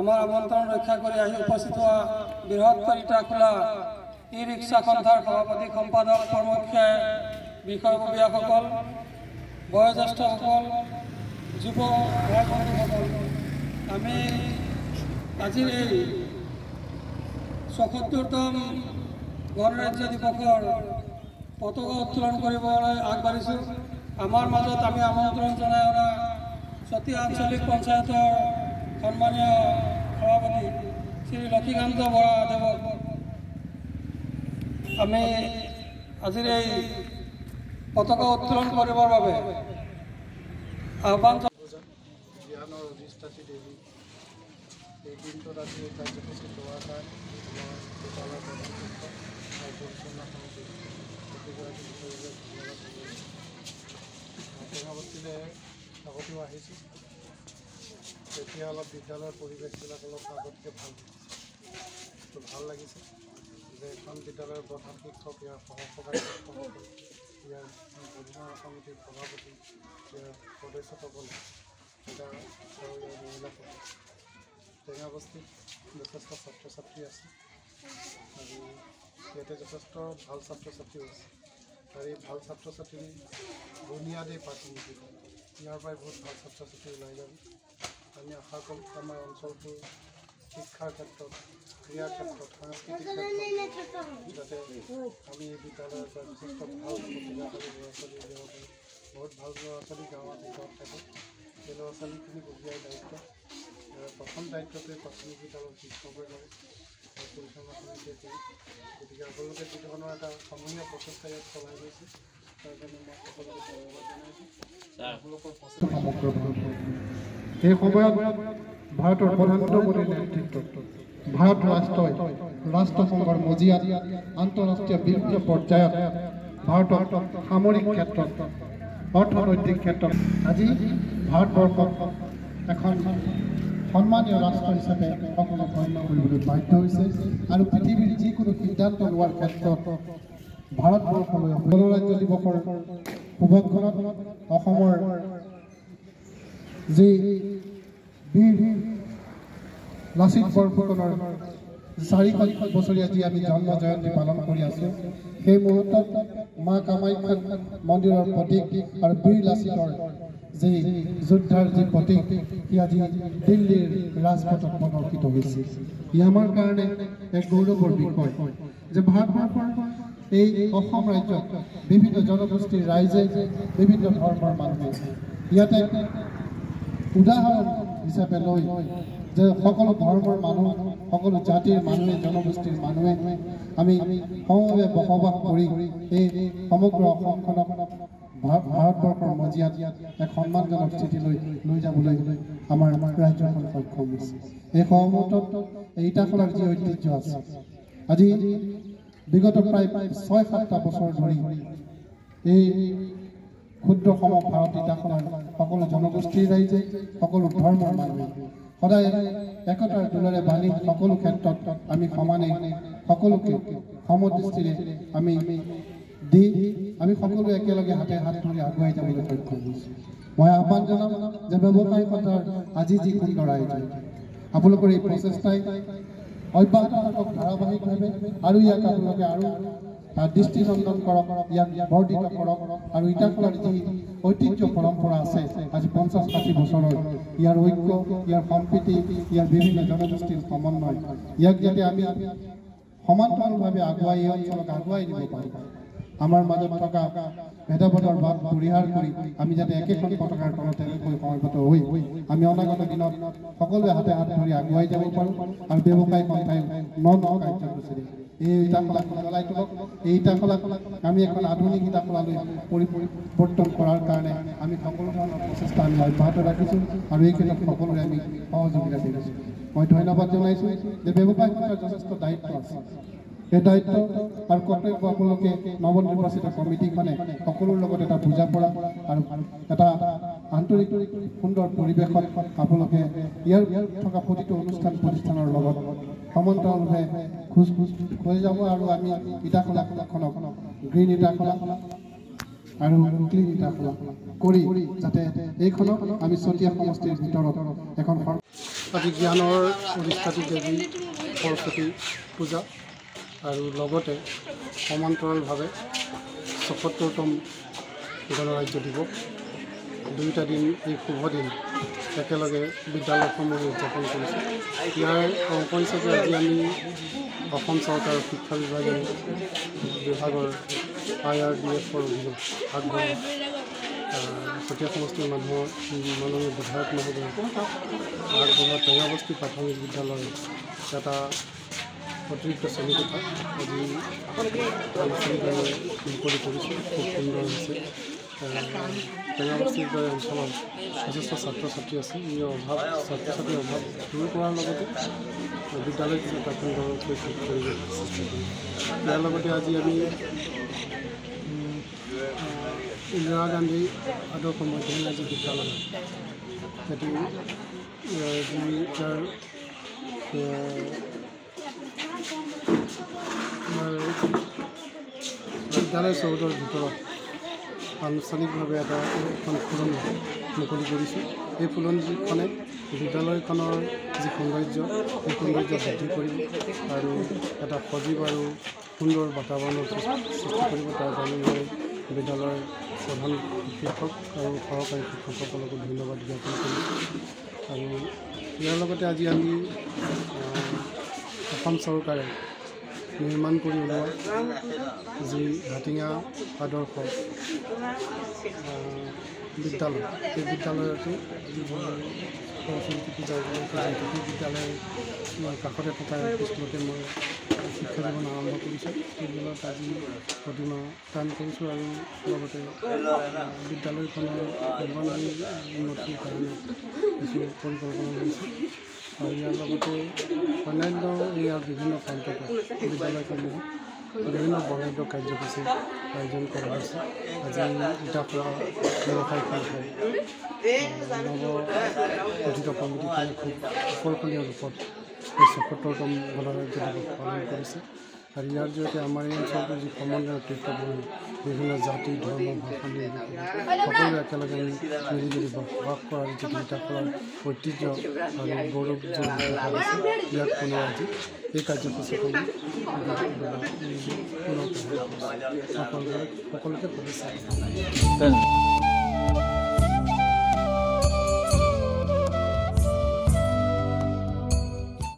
আমাৰ আমন্ত্ৰণ ৰক্ষা কৰি আহি উপস্থিত হোৱা বৃহৎ ইটাখোলা ই ৰিক্সা সন্থাৰ সভাপতি সম্পাদক কৰ্মক্ষে বিষয়ববীয়াসকল, বয়োজ্যেষ্ঠসকল, যুৱ ভাই বন্ধুসকল আমি আজিৰ এই ছসত্তৰতম গণৰাজ্য দিৱসৰ পতাকা উত্তোলন কৰিবলৈ আগবাঢ়িছোঁ। আমাৰ মাজত আমি আমন্ত্ৰণ জনাই অনা চতিয়া আঞ্চলিক পঞ্চায়তৰ সন্মানীয় সভাপতি শ্ৰী লক্ষীকান্ত বৰা দেৱক আমি আজিৰ এই পতাকা উত্তোলন কৰিবৰ বাবে আহ্বান আহিছোঁ। তেতিয়া অলপ বিদ্যালয়ৰ পৰিৱেশবিলাক অলপ আগতকৈ ভাল। তো ভাল লাগিছে যে এখন বিদ্যালয়ৰ প্ৰধান শিক্ষক ইয়াৰ সহকাৰী ইয়াৰ পৰিচালনা সমিতিৰ সভাপতি ইয়াৰ সদস্যসকল মহিলাসকল। টেঙাবস্তিত যথেষ্ট ছাত্ৰ ছাত্ৰী আছে আৰু ইয়াতে যথেষ্ট ভাল ছাত্ৰ ছাত্ৰীও আছে। আৰু এই ভাল ছাত্ৰ ছাত্ৰী বুনিয়াদী প্ৰাথমিক ইয়াৰ পৰাই বহুত ভাল ছাত্ৰ ছাত্ৰী ওলাই যাব। আমি আশা কৰোঁ আমাৰ অঞ্চলটোৰ শিক্ষাৰ ক্ষেত্ৰত ক্ৰীড়াৰ ক্ষেত্ৰত সাংস্কৃতিক ক্ষেত্ৰত যাতে আমি এই বিদ্যালয়ৰ পৰা যথেষ্ট ভালো ল'ৰা ছোৱালী উলিয়াব পাৰোঁ বহুত ভালো ল'ৰা ছোৱালী গাঁৱৰ ভিতৰত থাকে। সেই ল'ৰা ছোৱালীখিনি উলিয়াই দায়িত্ব। প্ৰথম দায়িত্বটোৱে প্ৰাথমিক বিদ্যালয়ৰ শিক্ষকৰ যাব আৰু পৰিচালনা সমিতিয়ে কৰি গতিকে আপোনালোকে যি ধৰণৰ এটা সমূহীয়া প্ৰচেষ্টা ইয়াত চলাই গৈছে তাৰ কাৰণে মই সকলোকে ধন্যবাদ জনাইছোঁ। আপোনালোকৰ প্ৰচেষ্টা সেই সময়ত ভাৰতৰ প্ৰধানমন্ত্ৰীৰ নেতৃত্বত ভাৰত ৰাষ্ট্ৰই ৰাষ্ট্ৰসংঘৰ মজিয়াত আন্তঃৰাষ্ট্ৰীয় বিভিন্ন পৰ্যায়ত ভাৰতক সামৰিক ক্ষেত্ৰত অৰ্থনৈতিক ক্ষেত্ৰত আজি ভাৰতবৰ্ষক এখন সন্মানীয় ৰাষ্ট্ৰ হিচাপে সকলো গণ্য কৰিবলৈ বাধ্য হৈছে আৰু পৃথিৱীৰ যিকোনো সিদ্ধান্ত লোৱাৰ ক্ষেত্ৰত ভাৰতবৰ্ষলৈ গণৰাজ্য দিৱসৰ শুভক্ষণত অসমৰ যি বীৰ লাচিত বৰফুকনৰ চাৰিশ বছৰীয়া যি আমি জন্ম জয়ন্তী পালন কৰি আছোঁ সেই মুহূৰ্তত মা কামাখ্যা মন্দিৰৰ প্ৰতীক আৰু বীৰ লাচিতৰ যি যোদ্ধাৰ যি প্ৰতীক সি আজি দিল্লীৰ ৰাজপথত প্ৰদৰ্শিত হৈছে। ই আমাৰ কাৰণে এক গৌৰৱৰ বিষয় যে ভাৰতবৰ্ষৰ এই অসম ৰাজ্যত বিভিন্ন জনগোষ্ঠীৰ ৰাইজে বিভিন্ন ধৰ্মৰ মানুহে ইয়াতে উদাহৰণ হিচাপে লৈ যে সকলো ধৰ্মৰ মানুহ সকলো জাতিৰ মানুহে জনগোষ্ঠীৰ মানুহে আমি সমভাৱে বসবাস কৰি এই সমগ্ৰ অসমখনক ভাৰতবৰ্ষৰ মজিয়াত এক সন্মানজনক স্থিতিলৈ লৈ যাবলৈ আমাৰ ৰাজ্যখন সক্ষম হৈছে। এই সহমতত এই ইটাখলাৰ যি ঐতিহ্য আছে আজি বিগত প্ৰায় ছয় সাতটা বছৰ ধৰি এই ক্ষুদ্ৰ সম ভাৰত ইটাখনৰ সকলো জনগোষ্ঠীৰ ৰাইজে সকলো ধৰ্মৰ মানুহে। সদায় একতাৰ দোলেৰে বান্ধি সকলো ক্ষেত্ৰত আমি সমানে সকলোকে সমদৃষ্টিৰে আমি দি আমি সকলোৱে একেলগে হাতে হাত ধৰি আগুৱাই যাবলৈ সক্ষম হৈছোঁ। মই আহ্বান জনাম যে ব্যৱসায়ী সন্থাৰ আজি যি সুন্দৰ আয়োজন আপোনালোকৰ এই প্ৰচেষ্টাই অব্যাহত ধাৰাবাহিকভাৱে আৰু ইয়াক আপোনালোকে আৰু দৃষ্টিনন্দন কৰক ইয়াক বৰ্ধিত কৰক আৰু ইটাখলাৰ যি ঐতিহ্য পৰম্পৰা আছে আজি পঞ্চাছ ষাঠি বছৰৰ ইয়াৰ ঐক্য ইয়াৰ সম্প্ৰীতি ইয়াৰ বিভিন্ন জনগোষ্ঠীৰ সমন্বয় ইয়াক যাতে আমি সমান্তৰালভাৱে আগুৱাই এই অঞ্চলক আগুৱাই নিব পাৰোঁ। আমাৰ মাজত থকা ভেদাভেদৰ ভাৱ পৰিহাৰ কৰি আমি যাতে একেখন পতাকাৰ তলত তেনেকৈ সমবেত হৈ আমি অনাগত দিনত সকলোৱে হাতে হাত ধৰি আগুৱাই যাব পাৰোঁ আৰু ব্যৱসায় সন্থাই ন ন কাৰ্যসূচীৰে এই ইটাখলাক চলাই তোলক। এই ইটাখলাক আমি এখন আধুনিক ইটাখলালৈ পৰিৱৰ্তন কৰাৰ কাৰণে আমি সকলো ধৰণৰ প্ৰচেষ্টা আমি অব্যাহত ৰাখিছোঁ আৰু এই ক্ষেত্ৰত সকলোৰে আমি সহযোগিতা দিছোঁ। মই ধন্যবাদ জনাইছোঁ যে ব্যৱসায় সন্থাৰ যথেষ্ট দায়িত্ব আছে। সেই দায়িত্ব আৰু কৰ্তব্য আপোনালোকে নৱনিৰ্বাচিত কমিটিখনে সকলোৰ লগত এটা বুজা পৰা আৰু এটা আন্তৰিক সুন্দৰ পৰিৱেশত আপোনালোকে ইয়াৰ থকা প্ৰতিটো অনুষ্ঠান প্ৰতিষ্ঠানৰ লগত সমান্তৰালভাৱে খোজ খোজ হৈ যাব আৰু আমি ইটাখলাখনক গ্ৰীণ ইটাখলা আৰু ক্লিন ইটাখোলা কৰি যাতে এইখনক আমি চতিয়া সমষ্টিৰ ভিতৰত এখন আজি জ্ঞানৰ অধিষ্ঠাত্ৰী দেৱী সৰস্বতী পূজা আৰু লগতে সমান্তৰালভাৱে ছসত্তৰতম গণৰাজ্য দিৱস। দুয়োটা দিন এই শুভ দিন একেলগে বিদ্যালয়সমূহে উদযাপন কৰিছে। ইয়াৰ হিচাপে আজি আমি অসম চৰকাৰৰ শিক্ষা বিভাগে বিভাগৰ আই আৰ ডি এফৰ অধীনত আগবঢ়োৱা চতিয়া সমষ্টিৰ মানুহৰ মাননীয় বিধায়ক মহোদয় আগবঢ়োৱা টেঙাবস্তি প্ৰাথমিক বিদ্যালয়ৰ এটা অতিৰিক্ত শ্ৰেণীকোঠা আজি আনুষ্ঠানিকভাৱে মুকলি কৰিছোঁ। খুব সুন্দৰ হৈছে। অঞ্চলত যথেষ্ট ছাত্ৰ ছাত্ৰী আছে এই অভাৱ ছাত্ৰ ছাত্ৰীৰ অভাৱ দূৰ কৰাৰ লগতে শৈক্ষিক পৰিৱেশ সৃষ্টি কৰিম ইয়াৰ লগতে আজি আমি ইন্দিৰা গান্ধী আদৰ্শ মধ্যমীয়া বিদ্যালয় সেইটো বিদ্যালয় চৌধৰ ভিতৰত আনুষ্ঠানিকভাৱে এটা এখন ফুলনি মুকলি কৰিছোঁ। এই ফুলনিখনে বিদ্যালয়খনৰ যি সৌন্দৰ্য সেই সৌন্দৰ্য বৃদ্ধি কৰিব আৰু এটা সজীৱ আৰু সুন্দৰ বাতাবৰণৰ সৃষ্টি কৰিব। তাৰ কাৰণে মই বিদ্যালয়ৰ প্ৰধান শিক্ষক আৰু সহকাৰী শিক্ষকসকলকো ধন্যবাদ জ্ঞাপন কৰিছোঁ। আৰু ইয়াৰ লগতে আজি আমি অসম চৰকাৰে নিৰ্মাণ কৰি ওলোৱা যি হাটিঙা আদৰ্শ বিদ্যালয়। সেই বিদ্যালয়তো সৰস্বতী পূজা সেই বিদ্যালয়ৰ মই কাষতে থকা স্কুলতে মই শিক্ষা জীৱন আৰম্ভ কৰিছোঁ। সেইবিলাক আজি প্ৰতিমা দান কৰিছোঁ আৰু লগতে বিদ্যালয়খনৰ উন্নতিৰ কাৰণে কিছু পৰিকল্পনা লৈছোঁ আৰু ইয়াৰ লগতে অন্যান্য ইয়াৰ বিভিন্ন প্ৰান্তত বিদ্যালয়সমূহত বিভিন্ন বৰ্ণাঢ্য কাৰ্যসূচী আয়োজন কৰা হৈছে আজি ইটা খোলা ব্যৱসায় সংঘই নৱ গঠিত কমিটিখনে খুব আকৰ্ষণীয় ৰূপত এই ছসত্তৰতম গণৰাজ্য দিৱস পালন কৰিছে আৰু ইয়াৰ জৰিয়তে আমাৰ এই অঞ্চলটোৰ যি সমন্বয় তীৰ্থভূমি বিভিন্ন জাতি ধৰ্ম ভাষা সকলোৱে একেলগে আমি মিলিজুলি বসবাস কৰাৰ যিটো খোলাৰ ঐতিহ্য আৰু গৌৰৱ গৈছে ইয়াক পুনৰ আজি এই কাৰ্যসূচীসমূহ পুনৰ সকলোকে সকলোকে